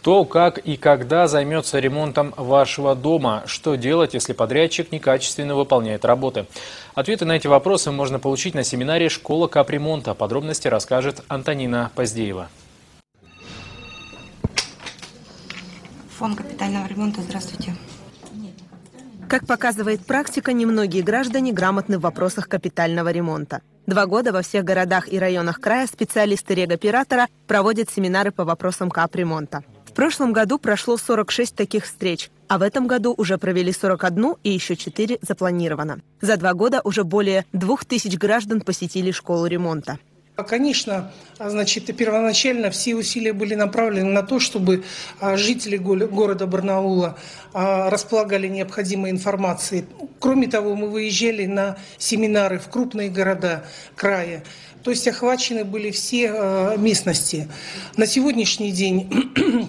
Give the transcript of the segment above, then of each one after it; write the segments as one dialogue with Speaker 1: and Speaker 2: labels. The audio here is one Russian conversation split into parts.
Speaker 1: Кто, как и когда займется ремонтом вашего дома? Что делать, если подрядчик некачественно выполняет работы? Ответы на эти вопросы можно получить на семинаре «Школа капремонта». Подробности расскажет Антонина Поздеева.
Speaker 2: Фонд капитального ремонта, здравствуйте.
Speaker 3: Как показывает практика, немногие граждане грамотны в вопросах капитального ремонта. Два года во всех городах и районах края специалисты регоператора проводят семинары по вопросам капремонта. Прошлом году прошло 46 таких встреч, а в этом году уже провели 41 и еще 4 запланировано. За два года уже более 2000 граждан посетили школу ремонта.
Speaker 4: Конечно, значит, первоначально все усилия были направлены на то, чтобы а, жители города Барнаула а, располагали необходимой информацией. Кроме того, мы выезжали на семинары в крупные города края. То есть охвачены были все а, местности. На сегодняшний день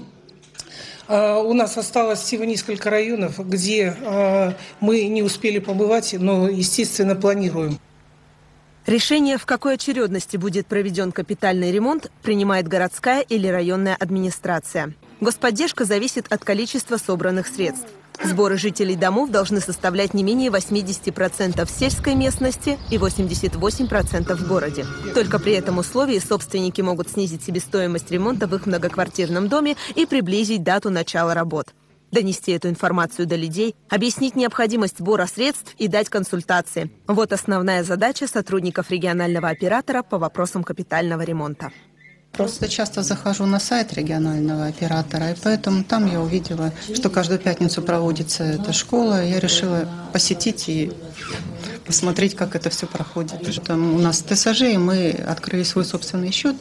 Speaker 4: у нас осталось всего несколько районов, где мы не успели побывать, но, естественно, планируем.
Speaker 3: Решение, в какой очередности будет проведен капитальный ремонт, принимает городская или районная администрация. Господдержка зависит от количества собранных средств. Сборы жителей домов должны составлять не менее 80% в сельской местности и 88% в городе. Только при этом условии собственники могут снизить себестоимость ремонта в их многоквартирном доме и приблизить дату начала работ донести эту информацию до людей, объяснить необходимость сбора средств и дать консультации. Вот основная задача сотрудников регионального оператора по вопросам капитального ремонта.
Speaker 5: Просто часто захожу на сайт регионального оператора, и поэтому там я увидела, что каждую пятницу проводится эта школа. Я решила посетить и посмотреть, как это все проходит. Там у нас ТСЖ, и мы открыли свой собственный счет,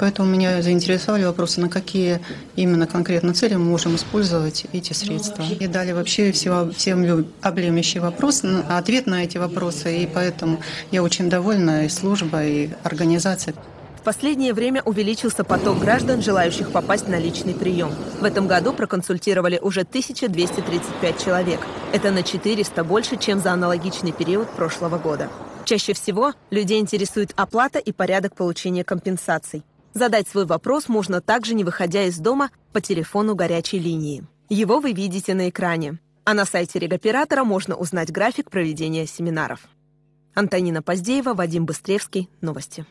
Speaker 5: поэтому меня заинтересовали вопросы, на какие именно конкретно цели мы можем использовать эти средства. И дали вообще всем объемлющий вопрос, ответ на эти вопросы, и поэтому я очень довольна и службой, и организацией
Speaker 3: последнее время увеличился поток граждан, желающих попасть на личный прием. В этом году проконсультировали уже 1235 человек. Это на 400 больше, чем за аналогичный период прошлого года. Чаще всего людей интересует оплата и порядок получения компенсаций. Задать свой вопрос можно также, не выходя из дома, по телефону горячей линии. Его вы видите на экране. А на сайте регоператора можно узнать график проведения семинаров. Антонина Поздеева, Вадим Быстревский. Новости.